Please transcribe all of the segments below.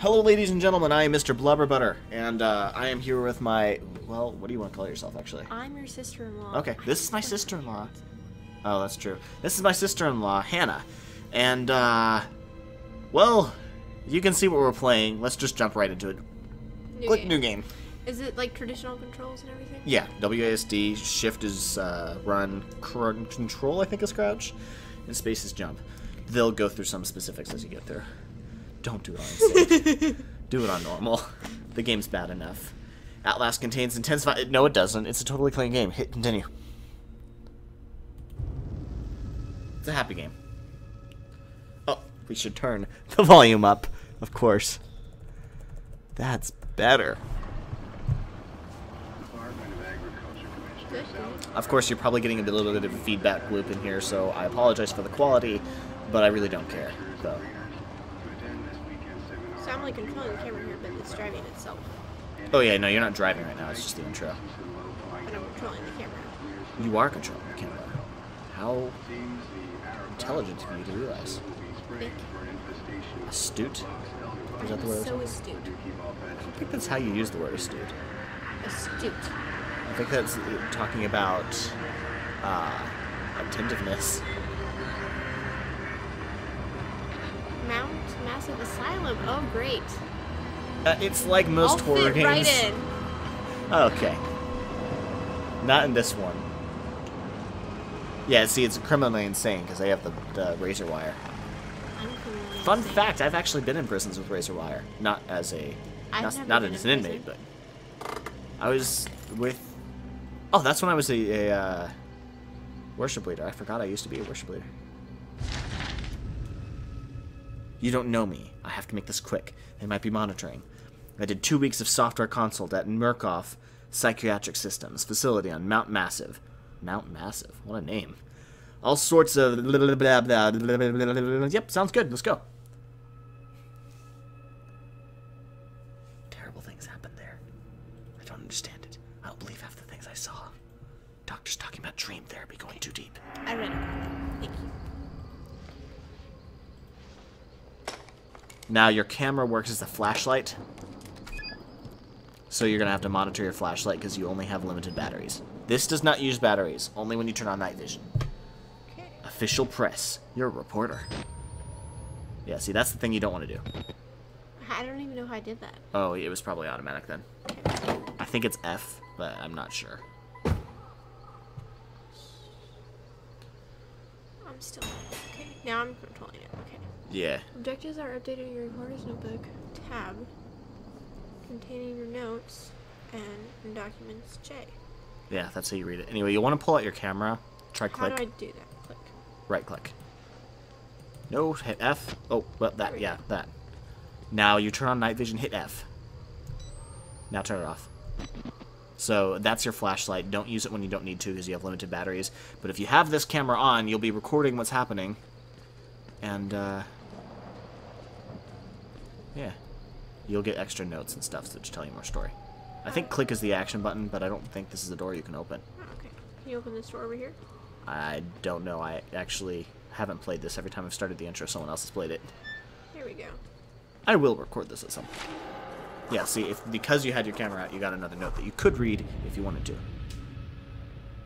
Hello, ladies and gentlemen. I am Mr. Blubberbutter, and uh, I am here with my. Well, what do you want to call yourself, actually? I'm your sister-in-law. Okay, this is my sister-in-law. Oh, that's true. This is my sister-in-law, Hannah, and uh, well, you can see what we're playing. Let's just jump right into it. New Click game. new game. Is it like traditional controls and everything? Yeah, WASD, shift is uh, run, control I think is crouch, and space is jump. They'll go through some specifics as you get there. Don't do it on safe. do it on normal. The game's bad enough. Outlast contains intensified. No, it doesn't. It's a totally clean game. Hit continue. It's a happy game. Oh, we should turn the volume up, of course. That's better. Of course, you're probably getting a little bit of a feedback loop in here, so I apologize for the quality, but I really don't care. So, So I'm like controlling the camera here, but it's driving itself. oh yeah, no, you're not driving right now. It's just the intro. But I'm controlling the camera. You are controlling the camera. How intelligent of you to realize. Nick, Astute. Is that the word? so astute. I think that's how you use the word astute. Astute. I think that's uh, talking about uh, attentiveness. Asylum. Oh, great. Uh, it's like most I'll horror fit games. right in. Okay. Not in this one. Yeah, see, it's criminally insane because they have the, the razor wire. Fun insane. fact: I've actually been in prisons with razor wire, not as a, not, not as an inmate, but I was with. Oh, that's when I was a, a uh, worship leader. I forgot I used to be a worship leader. You don't know me. I have to make this quick. They might be monitoring. I did two weeks of software consult at Murkoff Psychiatric Systems facility on Mount Massive. Mount Massive. What a name. All sorts of. Yep, sounds good. Let's go. Terrible things happen there. I don't understand it. I don't believe half the things I saw. Doctors talking about dream therapy going too deep. I read it. Thank you. Now your camera works as a flashlight. So you're gonna have to monitor your flashlight because you only have limited batteries. This does not use batteries, only when you turn on night vision. Official press. You're a reporter. Yeah, see, that's the thing you don't want to do. I don't even know how I did that. Oh, it was probably automatic then. I think it's F, but I'm not sure. I'm still. Okay. Now I'm controlling it. Yeah. Objectives are updated in your recorder's notebook tab containing your notes and documents J. Yeah, that's how you read it. Anyway, you want to pull out your camera. Try How do I do that? Click. Right click. No, hit F. Oh, well, that, yeah, go. that. Now you turn on night vision, hit F. Now turn it off. So that's your flashlight. Don't use it when you don't need to because you have limited batteries. But if you have this camera on, you'll be recording what's happening. And, uh... Yeah. You'll get extra notes and stuff that tell you more story. I think click is the action button, but I don't think this is a door you can open. Oh, okay. Can you open this door over here? I don't know. I actually haven't played this. Every time I've started the intro, someone else has played it. Here we go. I will record this at some point. Yeah, see, if because you had your camera out, you got another note that you could read if you wanted to.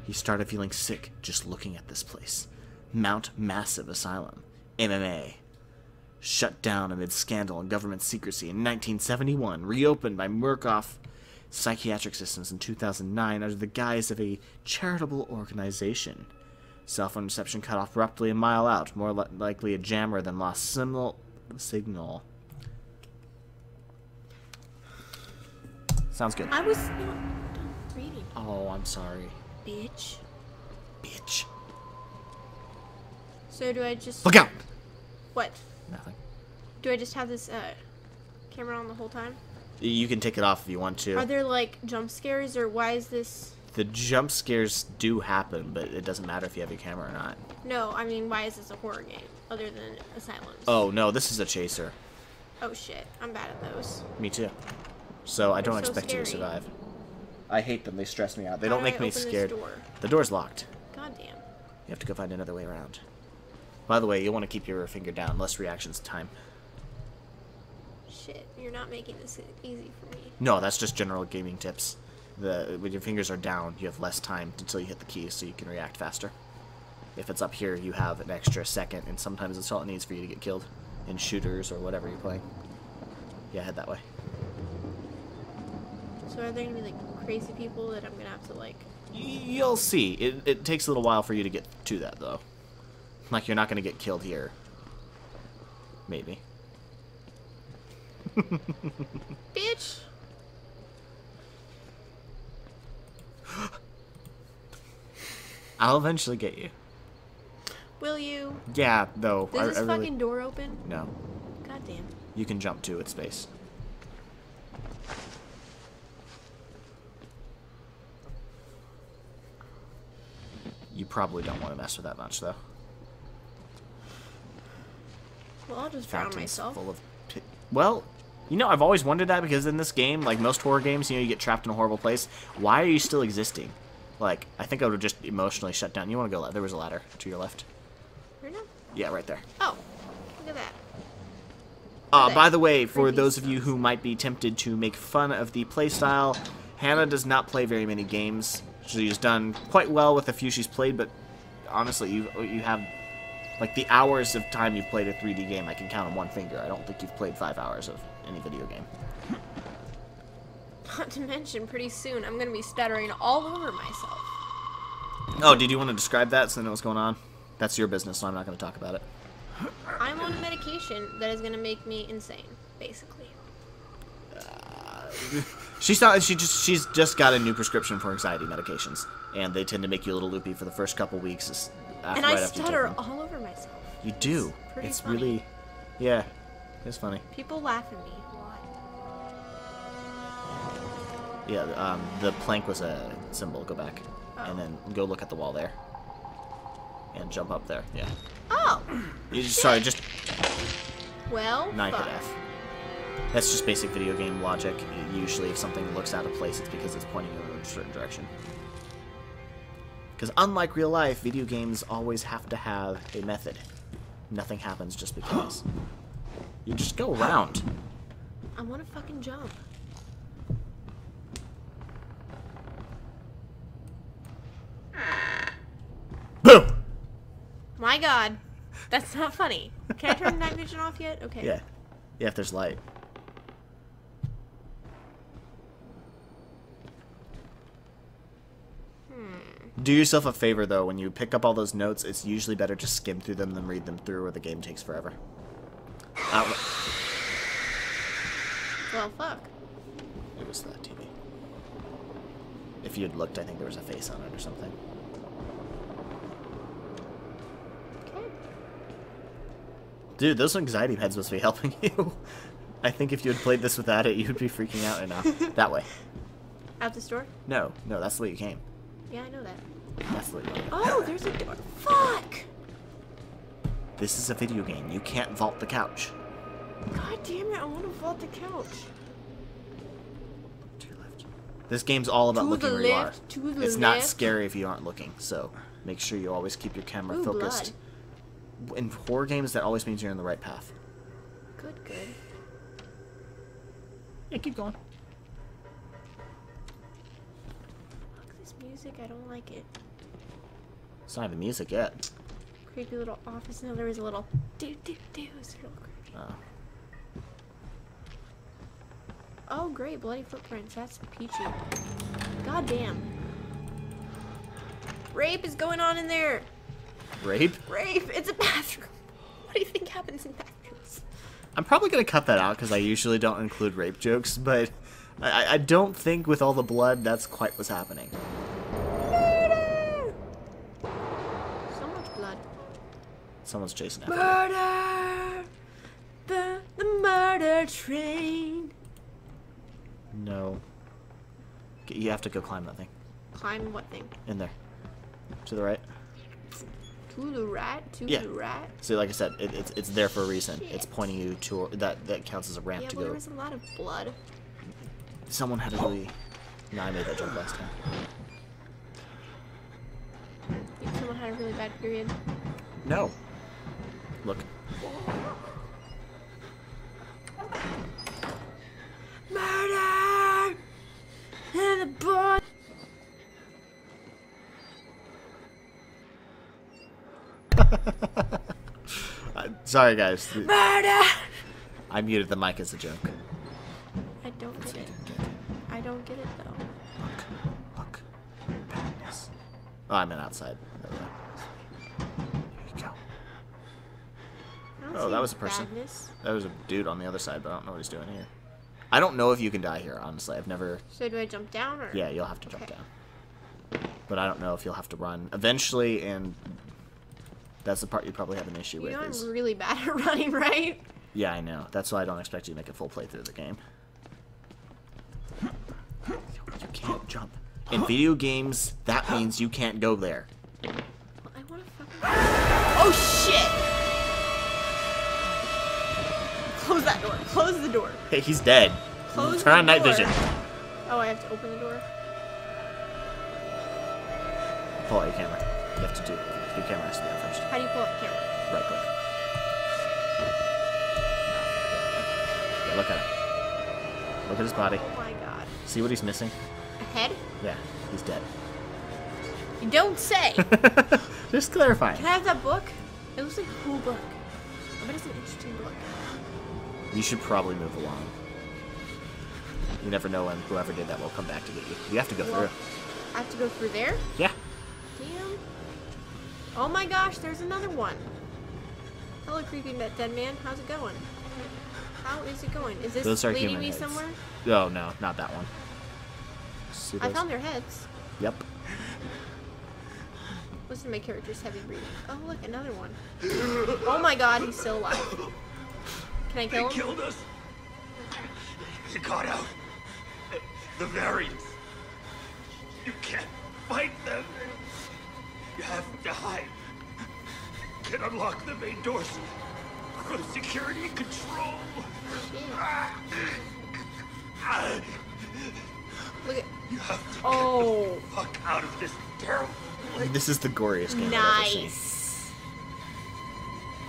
He started feeling sick just looking at this place. Mount Massive Asylum, MMA. Shut down amid scandal and government secrecy in 1971, reopened by Murkoff Psychiatric Systems in 2009 under the guise of a charitable organization. Cell phone reception cut off abruptly a mile out, more li- likely a jammer than lost signal. signal. Sounds good. I was not done reading, Oh, I'm sorry. bitch. Bitch. So do I just Look out! what? Nothing. Do I just have this uh, camera on the whole time? You can take it off if you want to. Are there like jump scares or why is this? The jump scares do happen, but it doesn't matter if you have your camera or not. No, I mean why is this a horror game other than Asylums? Oh, no, this is a chaser. Oh shit, I'm bad at those. Me too. So I don't so expect you to survive. I hate them. They stress me out. They How don't do I make me open this scared. door? The door's locked. God damn. You have to go find another way around. By the way, you want to keep your finger down. Less reactions time. Shit, you're not making this easy for me. No, that's just general gaming tips. The when your fingers are down, you have less time until you hit the keys, so you can react faster. If it's up here, you have an extra second, and sometimes it's all it needs for you to get killed in shooters or whatever you're playing. Yeah, head that way. So are there gonna be like crazy people that I'm gonna have to like? Y- You'll see. It, it takes a little while for you to get to that, though. Like, you're not going to get killed here. Maybe. Bitch! I'll eventually get you. Will you? Yeah, though. Does I, this I really... fucking door open? No. God damn. You can jump to it space. You probably don't want to mess with that much, though. Well, I'll just drown myself. full of well, you know, I've always wondered that because in this game, like most horror games, you know, you get trapped in a horrible place. Why are you still existing? Like, I think I would have just emotionally shut down. You want to go? There was a ladder to your left. Right now? Yeah, right there. Oh, look at that. Uh, by the way, for those of you who might be tempted to make fun of the playstyle, Hannah does not play very many games. She's done quite well with the few she's played, but honestly, you you have like the hours of time you've played a 3D game. I can count on one finger. I don't think you've played five hours of any video game. Not to mention, pretty soon I'm gonna be stuttering all over myself. Oh, did you want to describe that so I know what's going on? That's your business, so I'm not going to talk about it. I'm on a medication that is gonna make me insane, basically. Uh, she's not. She just. She's just got a new prescription for anxiety medications, and they tend to make you a little loopy for the first couple weeks. And right I stutter all over myself. You do. It's It's really. Yeah, it's funny. People laugh at me. Why? Yeah, um, the plank was a symbol. Go back, Oh. and then go look at the wall there, and jump up there. Yeah. Oh! You just, sorry, just Well, nine hit. F. That's just basic video game logic. Usually, if something looks out of place, it's because it's pointing you in a certain direction. Because unlike real life, video games always have to have a method. Nothing happens just because. You just go around. I wanna fucking jump. Boom. My god. That's not funny. Can I turn night vision off yet? Okay. Yeah. Yeah, if there's light. Do yourself a favor though, when you pick up all those notes, it's usually better to skim through them than read them through, or the game takes forever. Uh, Well, fuck. it was that TV. If you had looked, I think there was a face on it or something. Okay. Dude, those anxiety meds must be helping you. I think if you had played this without it, you'd be freaking out right now. that way. Out the store? No, no, that's the way you came. Yeah, I know that. That's the way you came. Oh, there's a door. Fuck! This is a video game. You can't vault the couch. God damn it, I wanna vault the couch. To your left. This game's all about To looking the where you are. to the It's not left. scary if you aren't looking, so make sure you always keep your camera Ooh, focused. In horror games, that always means you're in the right path. Good, good. Yeah, keep going. Music, I don't like it. It's not even music yet. Creepy little office. No, there was a little do do do. It's real creepy. Oh. Oh, great, bloody footprints. That's peachy. God damn. Rape is going on in there. Rape? Rape. It's a bathroom. What do you think happens in bathrooms? I'm probably gonna cut that out because I usually don't include rape jokes, but I, I don't think with all the blood that's quite what's happening. Murder. So much blood. Someone's chasing after. Murder. The the murder train. No. You have to go climb that thing. Climb what thing? In there. To the right. To the right. To Yeah. the right. So, like I said, it, it's it's there for a reason. It's pointing you to that. That counts as a ramp Yeah, to well, there go. was a lot of blood. Someone had a really. No, I made that joke last time. Someone had a really bad period. No. sorry, guys. Murder! I muted the mic as a joke. I don't get it. I don't get it though. Look, look, badness. Oh, I'm in outside. There. You go. Oh, that was a person. badness. There was a dude on the other side, but I don't know what he's doing here. I don't know if you can die here, honestly. I've never. So do I jump down or? Yeah, you'll have to jump Okay. down. But I don't know if you'll have to run eventually, and that's the part you probably have an issue You with. know Is, I'm really bad at running, right? yeah, I know. That's why I don't expect you to make a full playthrough of the game. You can't jump. In video games, that means you can't go there. I want to fucking. Oh shit! Close that door. Close the door. Hey, he's dead. Close Turn on night vision. Oh, I have to open the door. Pull out your camera. You have to do your camera has to be on first. How do you pull up the camera? Right click. Yeah, look at him. Look at his body. Oh my god. See what he's missing? A head? Yeah, he's dead. You don't say. Just clarify. Can I have that book? It looks like a cool book. I bet it's an interesting book. You should probably move along. You never know when whoever did that will come back to get you. You have to go Well, through. I have to go through there? Yeah. Damn. Oh my gosh, there's another one. Hello, creepy ma- dead man. How's it going? How is it going? Is this Those are leading human me heads. somewhere? Oh no, not that one. See I found their heads. Yep. Listen to my character's heavy breathing. Oh, look, another one. Oh my god, he's still alive. Can I They kill him? killed us. You got out. The variants. You can't fight them. You have to hide. You can unlock the main doors. Go to security control. Look at. You have to get Oh, the fuck out of this terrible Place. This is the goriest game I've ever seen. nice.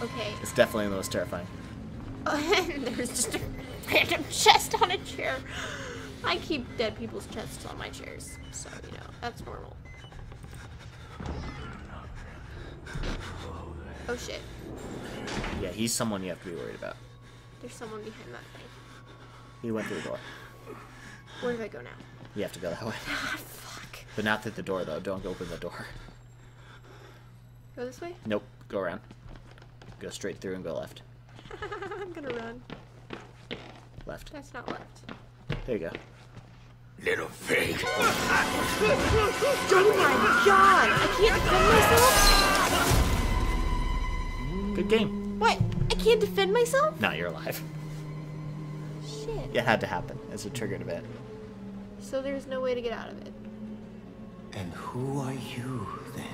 Okay. It's definitely the most terrifying. there's just a random chest on a chair. I keep dead people's chests on my chairs, so you know that's normal. Oh shit! Yeah, he's someone you have to be worried about. There's someone behind that thing. He went through the door. Where do I go now? You have to go that way. Ah, fuck. But not through the door though. Don't open the door. Go this way. Nope. Go around. Go straight through and go left. I'm gonna run. Left. That's not left. There you go. Little pig. Oh my god! I can't defend myself. Good game. What? I can't defend myself? Now you're alive. Shit. It had to happen. It's a triggered event. So there's no way to get out of it. And who are you then?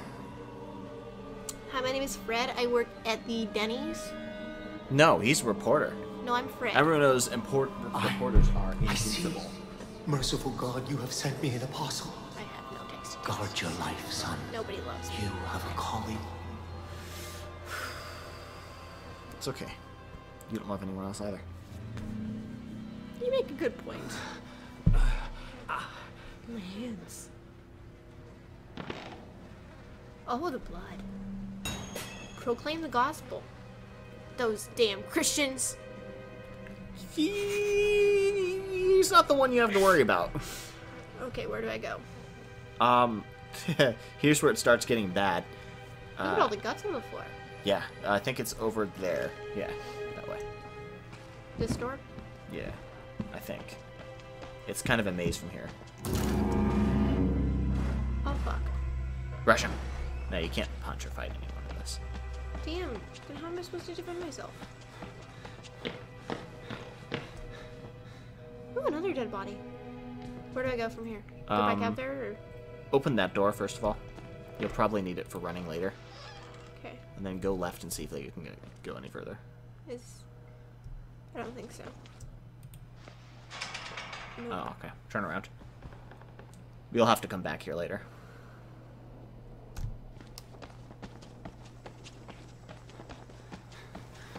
Hi, my name is Fred. I work at the Denny's. No, he's a reporter. No, I'm Fred. Everyone knows import reporters are I see. invincible. Merciful God, you have sent me an apostle. I have no text. Guard your life, son. Nobody loves me. You have a calling. It's okay. You don't love anyone else either. You make a good point. Ah, my hands. Oh, the blood. Proclaim the gospel. Those damn Christians. He's not the one you have to worry about. Okay, where do I go? Um, here's where it starts getting bad. Look at Uh, all the guts on the floor. yeah, I think it's over there. Yeah, that way. This door? Yeah, I think. It's kind of a maze from here. Oh, fuck. Rush him. No, you can't punch or fight anyone in this. Damn. Then how am I supposed to defend myself? Another dead body. Where do I go from here? Go back Um, out there? Or... Open that door first of all. You'll probably need it for running later, Okay. and then go left and see if you can go- go any further. Is... I don't think so. Nope. Oh, okay. Turn around. You'll have to come back here later.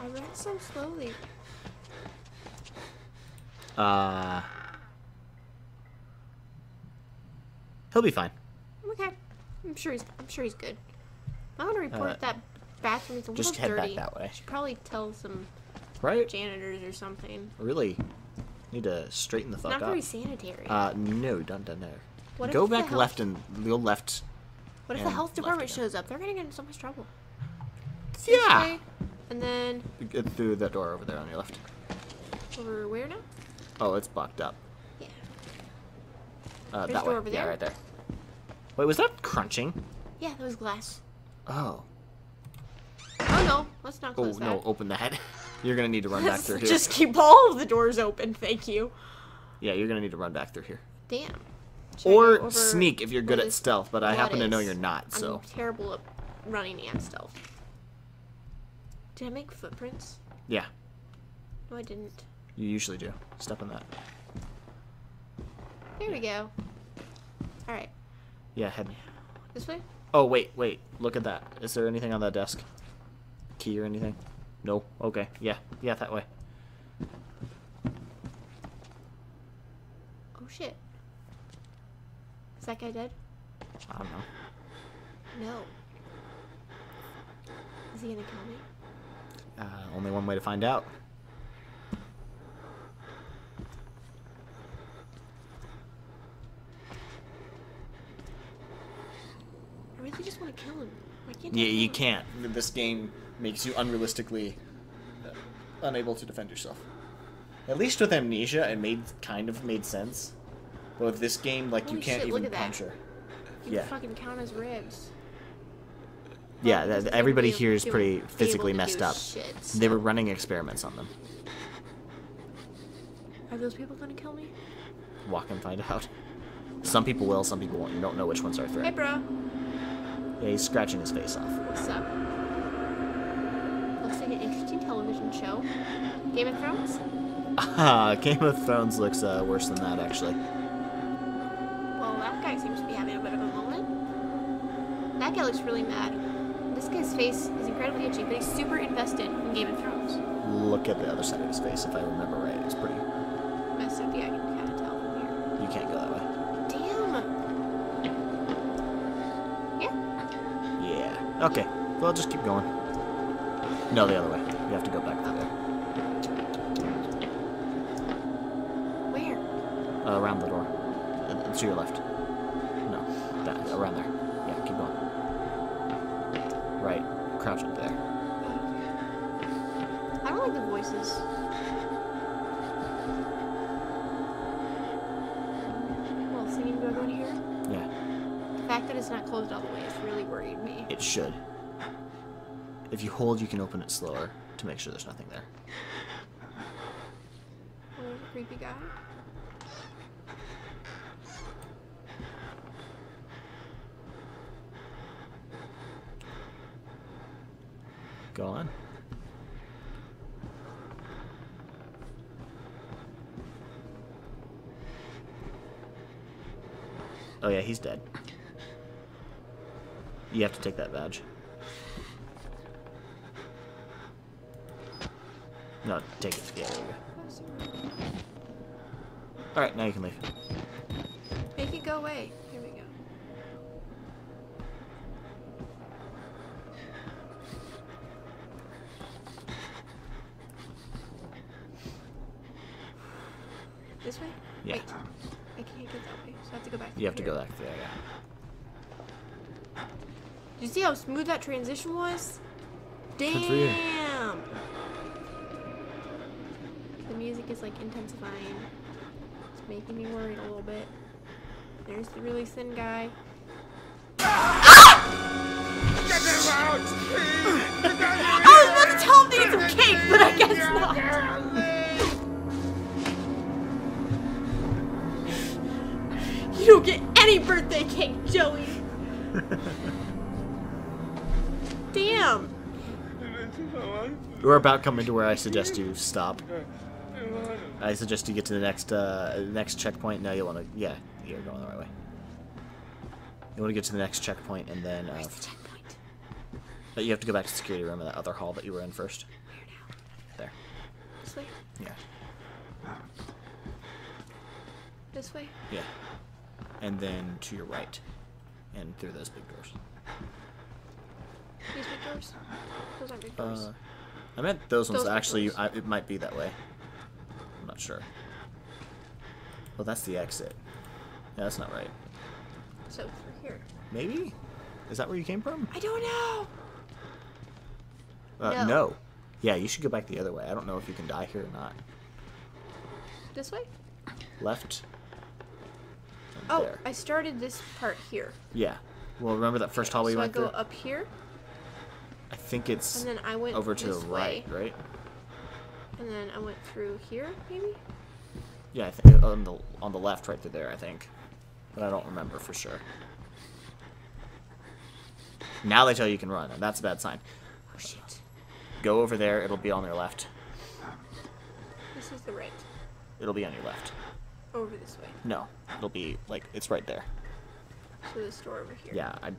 I ran so slowly. Uh, he'll be fine. Okay. I'm sure he's I'm sure he's good. I'm gonna report Uh, that bathroom is a Just little head back dirty. that way. Should probably tell some Right? janitors or something. Really need to straighten the fuck Not up. very sanitary. Uh, no, don't, don't, no. What Go back left and go left. what if the health department shows up? They're gonna get in so much trouble. Yeah. way, And then Get through that door over there on your left. over where now? Oh, it's blocked up. Yeah. Uh, There's that way. over Yeah, there? right there. Wait, was that crunching? Yeah, that was glass. Oh. Oh no, let's not close Oh no! that. Open that. You're gonna need to run back through here. just keep all of the doors open, thank you. Yeah, you're gonna need to run back through here. Damn. Should Or sneak if you're good at stealth, but I happen to know you're not. So I'm terrible at running and stealth. Did I make footprints? yeah, No, I didn't. You usually do. Step on that. Here we go. Alright, Yeah, head. me. this way? Oh wait, wait. Look at that. Is there anything on that desk? Key or anything? No. Okay. Yeah. Yeah, that way. Oh shit. Is that guy dead? I don't know. No. Is he gonna kill me? Uh, only one way to find out. I really just want to kill him. Yeah, you can't. This game makes you unrealistically uh, unable to defend yourself. At least with Amnesia, it made kind of made sense. But with this game, like you can't shit, look even at that. punch her. You yeah. can fucking count his ribs. Yeah, that, everybody here is pretty physically messed up. shit, They were running experiments on them. Are those people gonna kill me? Walk and find out. Some people will, some people won't. You don't know which ones are a Hey, bro. Yeah, he's scratching his face off. What's up? Looks like an interesting television show. Game of Thrones? Ah, Game of Thrones looks uh, worse than that, actually. Well, that guy seems to be having a bit of a moment. That guy looks really mad. This guy's face is incredibly itchy, but he's super invested in Game of Thrones. Look at the other side of his face, if I remember right. It's pretty. Messed up. Yeah, I can kind of tell from here. You can't go Okay. Well, I'll just keep going. No, the other way. You have to go back that way. Where? Uh, around the door. Uh, to your left. No. That, around there. Yeah, keep going. Right. Crouch up there. I don't like the voices. It's not closed all the way is really worried me. It should. If you hold, you can open it slower to make sure there's nothing there. Oh, there's a creepy guy. Go on. Oh yeah, he's dead. You have to take that badge. No, take it. Yeah, there you go. Alright, now you can leave. Make it go away. Here we go. This way? Yeah. Wait. I can't get that way, so I have to go back. You have to here. go back there, yeah. Did you see how smooth that transition was? Good for you. Damn! The music is like intensifying. It's making me worried a little bit. There's the really thin guy. I was about to We're about coming to where I suggest you stop. I suggest you get to the next uh, next checkpoint. No, you want to. Yeah, you're going the right way. You want to get to the next checkpoint and then uh, Checkpoint. but you have to go back to the security room in that other hall that you were in first. There. This way. Yeah. This way. Yeah. And then to your right, and through those big doors. These big doors? Those aren't big doors. Uh, I meant those ones. Those actually. I, it might be that way. I'm not sure. Well, that's the exit. Yeah, that's not right. so through here. Maybe? Is that where you came from? I don't know. Uh, No. no. Yeah, you should go back the other way. I don't know if you can die here or not. This way? Left. Oh, there. I started this part here. Yeah. Well, remember that first hallway you so I went go through? up here, I think it's and then I went over to the right, way, right? and then I went through here, maybe. Yeah, I think on the on the left, right through there. I think, but I don't remember for sure. Now they tell you you can run, and that's a bad sign. Oh shit! Go over there. It'll be on your left. This is the right. It'll be on your left. Over this way. No, it'll be like it's right there. So this door over here. Yeah, I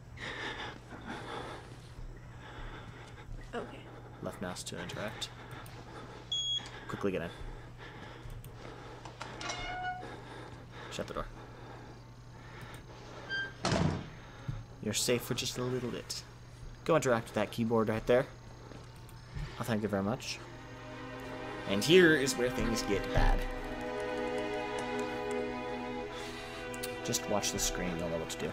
Okay. left mouse to interact. Quickly get in. Shut the door. You're safe for just a little bit. Go interact with that keyboard right there. Oh, thank you very much. And here is where things get bad. Just watch the screen, you'll know what to do.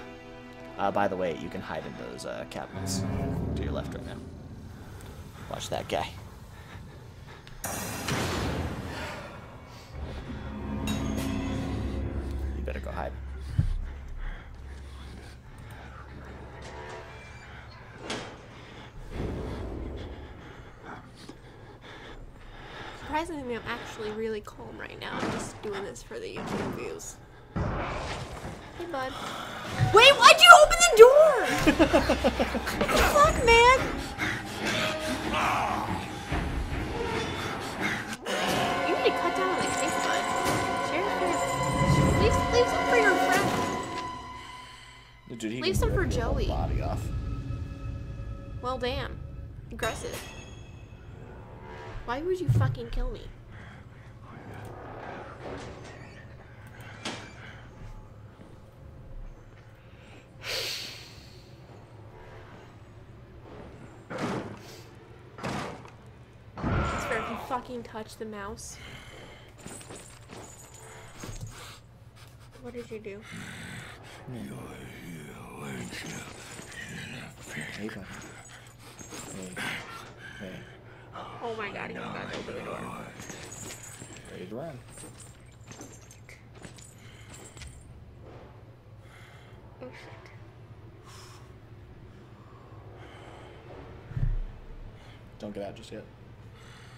Uh, by the way, you can hide in those uh, cabinets to your left right now. Watch that guy. You better go hide. Surprisingly, I'm actually really calm right now. I'm just doing this for the YouTube views. Hey, bud. Wait, why'd you open the door? what the fuck, man? Dude, Leave some for rip your whole Joey. Body off. Well, damn. Aggressive. Why would you fucking kill me? Swear, if you fucking touch the mouse. What did you do? Hey. Hey. Oh my god, he back open the door. Ready to run. Oh shit. Don't get out just yet.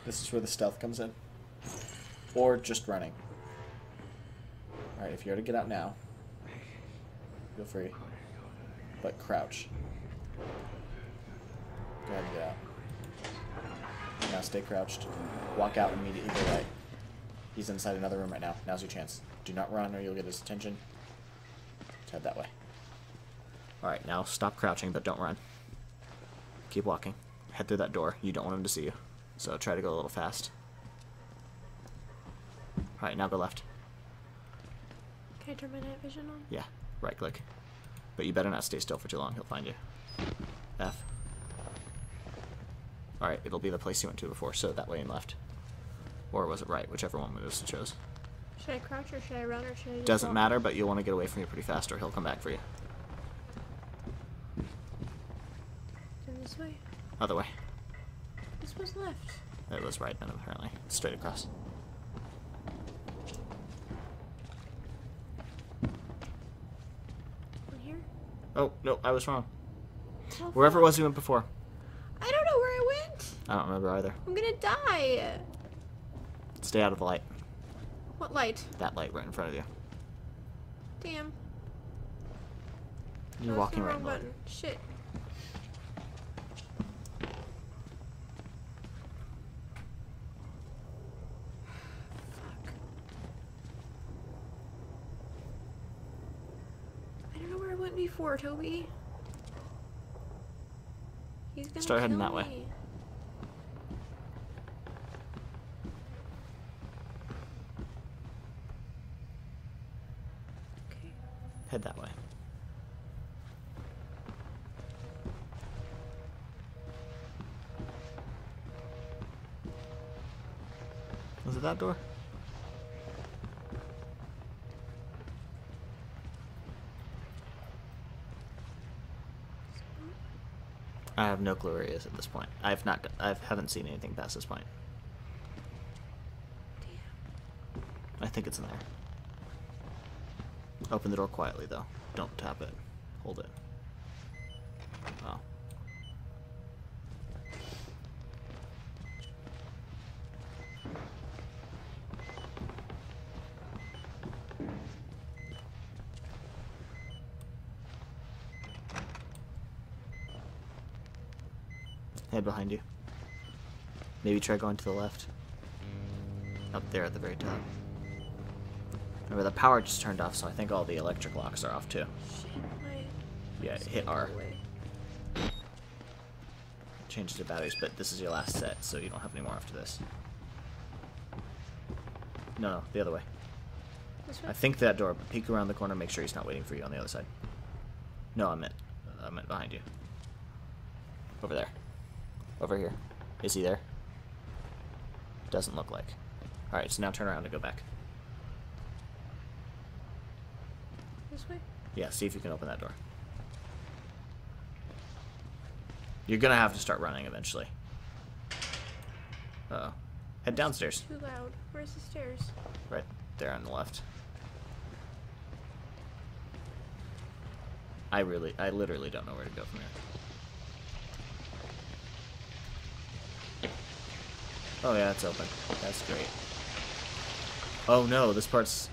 This is where the stealth comes in. Or just running. Alright, if you're to get out now, feel free. But crouch. Go ahead and get out. Now stay crouched. Walk out immediately go right. He's inside another room right now. Now's your chance. Do not run or you'll get his attention. Just head that way. Alright, now stop crouching, but don't run. Keep walking. Head through that door. You don't want him to see you. So try to go a little fast. Alright, now go left. Can I turn my night vision on? Yeah, right click. But you better not stay still for too long. He'll find you. F. Alright, it'll be the place you went to before, so that way and left. Or was it right? Whichever one was you chose. Should I crouch or should I run or should I just Doesn't walk? matter, but you'll want to get away from you pretty fast or he'll come back for you. This way. Other way. This was left. It was right then, apparently. Straight across. In here? Oh, no, I was wrong. Oh, Wherever it was you went before. I don't know where I went. I don't remember either. I'm gonna die. Stay out of the light. What light? That light right in front of you. Damn. You're walking right in the light. Shit. door, Toby. He's gonna Start heading that me. way. Okay. Head that way. Was it that door? Have no clue where he is at this point. I've not. I haven't seen anything past this point. I think it's in there. Open the door quietly, though. Don't tap it. Hold it. Head behind you. Maybe try going to the left. Up there at the very top. Remember, the power just turned off, so I think all the electric locks are off too. Yeah, hit R. away. Changes the batteries, but this is your last set, so you don't have any more after this. No, no, the other way. Way? I think that door, but peek around the corner, make sure he's not waiting for you on the other side. No, I meant, I meant behind you. Over there. Over here. Is he there? Doesn't look like. Alright, so now turn around and go back. This way? Yeah, see if you can open that door. You're gonna have to start running eventually. Uh oh. Head downstairs. Too loud. Where's the stairs? Right there on the left. I really, I literally don't know where to go from here. Oh yeah, it's open. That's great. Oh no, this part's...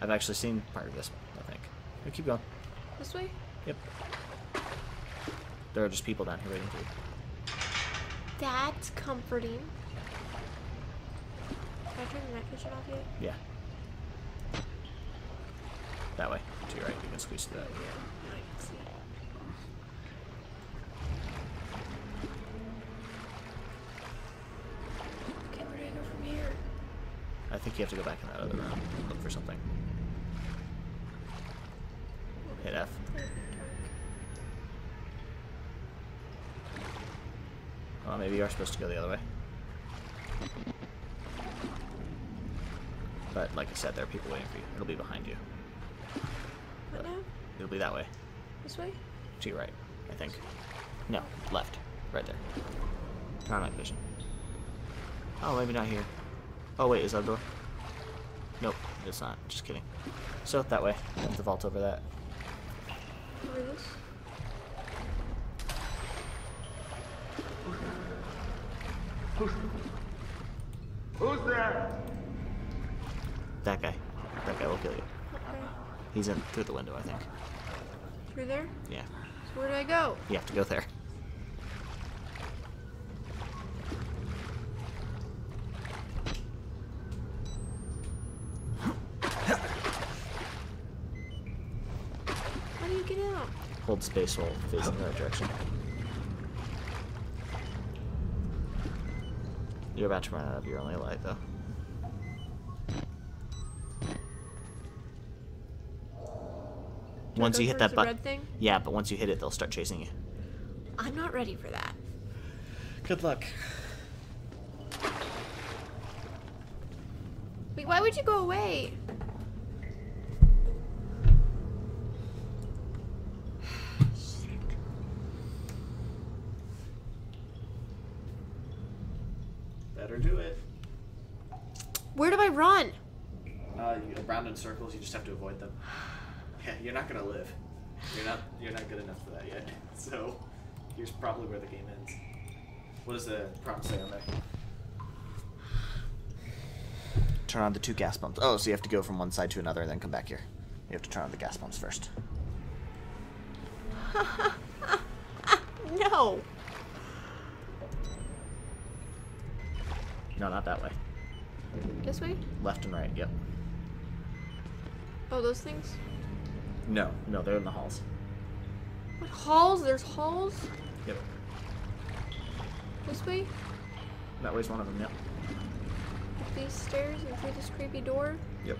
I've actually seen part of this, I think. Okay, keep going. This way? Yep. There are just people down here waiting for you. That's comforting. Can I turn the night vision off yet? Yeah. That way. To your right. You can squeeze through that. Now I can see. Okay, where do I go from here? I think you have to go back in that other room. Look for something. Hit F. Oh, maybe you are supposed to go the other way. But like I said, there are people waiting for you. It'll be behind you. What now? It'll be that way. This way? To your right, I think. No, left. Right there. Night vision. Oh, maybe not here. Oh, wait, is that a door? Nope, it's not. Just kidding. So, that way. There's the vault over that. Over this? Who's there? That guy. That guy will kill you. Okay. He's in through the window, I think. Through there? Yeah. So where do I go? You have to go there. How do you get out? Hold space while facing the right direction. You're about to run out of your only light, though. Do Once you hit that button, yeah, but once you hit it, they'll start chasing you. I'm not ready for that. Good luck. Wait, why would you go away? Better do it. Where do I run? Uh, you, around in circles, you just have to avoid them. Yeah, you're not gonna live. You're not. You're not good enough for that yet. So, here's probably where the game ends. What does the prompt say on there? Turn on the two gas pumps. Oh, so you have to go from one side to another and then come back here. You have to turn on the gas pumps first. No. No, not that way. This way? Left and right. Yep. Oh, those things? No, no, they're in the halls. What halls? There's halls? Yep. This way? That way's one of them. Yep. Up these stairs and through this creepy door? Yep.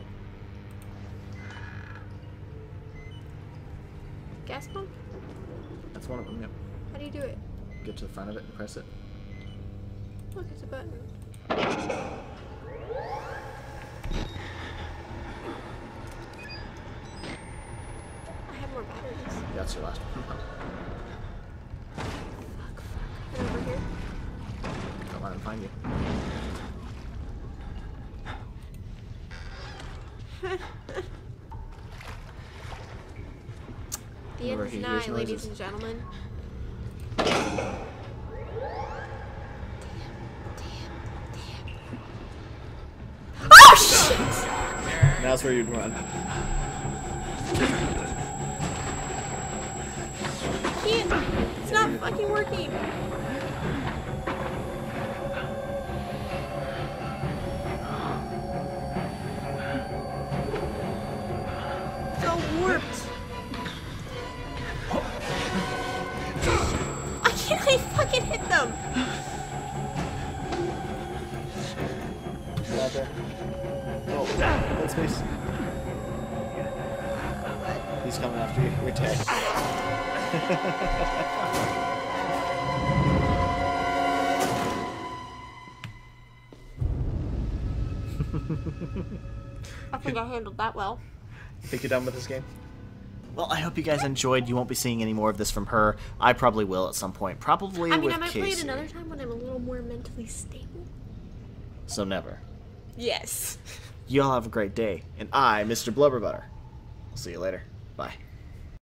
Gas pump? That's one of them. Yep. How do you do it? Get to the front of it and press it. Look, it's a button. that's your last one. Fuck, fuck. Get over here. Don't let him find you. The end Whenever is he nigh, hears ladies and gentlemen. Oh shit! That's where you'd run. Can't. It's not fucking working. Handled that well. Think you're done with this game? Well, I hope you guys enjoyed. You won't be seeing any more of this from her. I probably will at some point. Probably I mean, with I might play it another time when I'm a little more mentally stable. So never. Yes. You all have a great day. And I, Mr. Blubberbutter. I'll see you later. Bye.